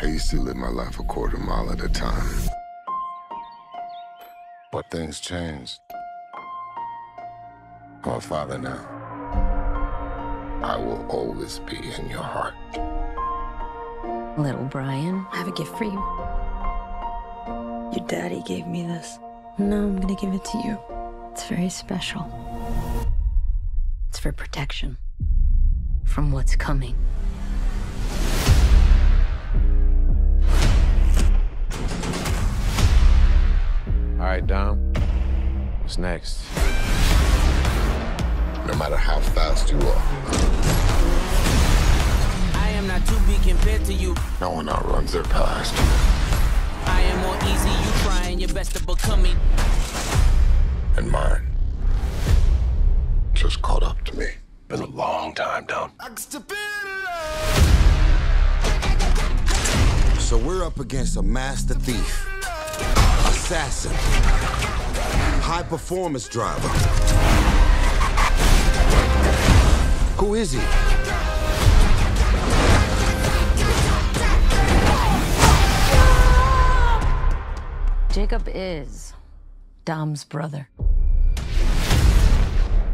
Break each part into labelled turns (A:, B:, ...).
A: I used to live my life a quarter mile at a time. But things changed. I'm a father now. I will always be in your heart.
B: Little Brian, I have a gift for you.
C: Your daddy gave me this.
B: No, I'm gonna give it to you. It's very special. It's for protection from what's coming.
D: Right, Dom. What's next?
A: No matter how fast you are,
E: I am not to be compared to you.
A: no one outruns their past.
E: I am more easy, you trying your best to become me.
A: And mine just caught up to me.
D: Been a long time, Dom.
F: So we're up against a master thief, assassin, high performance driver. Who is he?
B: Jacob is Dom's brother.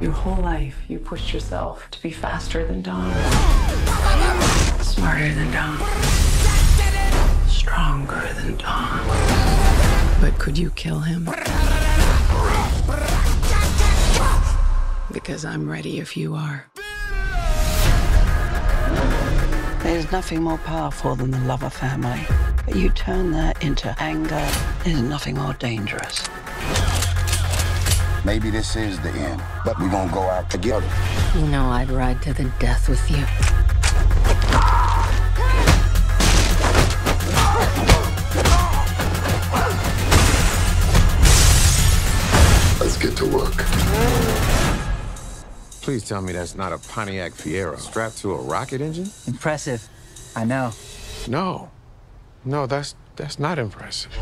C: Your whole life, you pushed yourself to be faster than Dom, smarter than Dom, stronger than Dom. But could you kill him? Because I'm ready if you are.
G: There's nothing more powerful than the love of family. But you turn that into anger, there's nothing more dangerous.
F: Maybe this is the end, but we're gonna go out together.
B: You know I'd ride to the death with you.
A: To work.
D: Please tell me that's not a Pontiac Fiero strapped to a rocket engine?
H: Impressive. I know.
D: No. No, that's that's not impressive.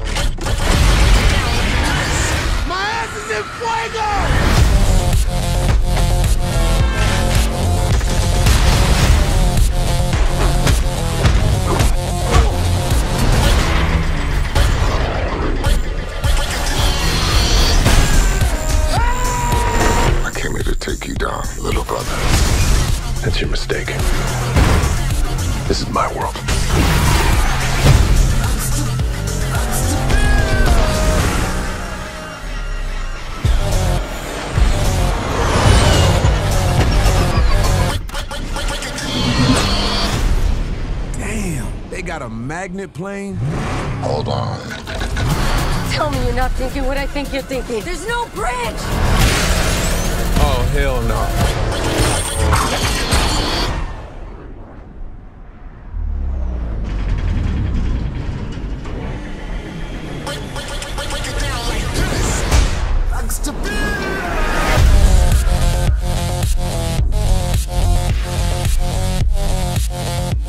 A: Brother.
D: That's your mistake. This is my world.
F: Damn, they got a magnet plane?
A: Hold on.
B: Tell me you're not thinking what I think you're thinking. There's no bridge!
D: Oh, hell no.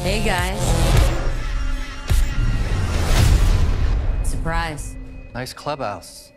B: Hey guys. Surprise.
H: Nice clubhouse.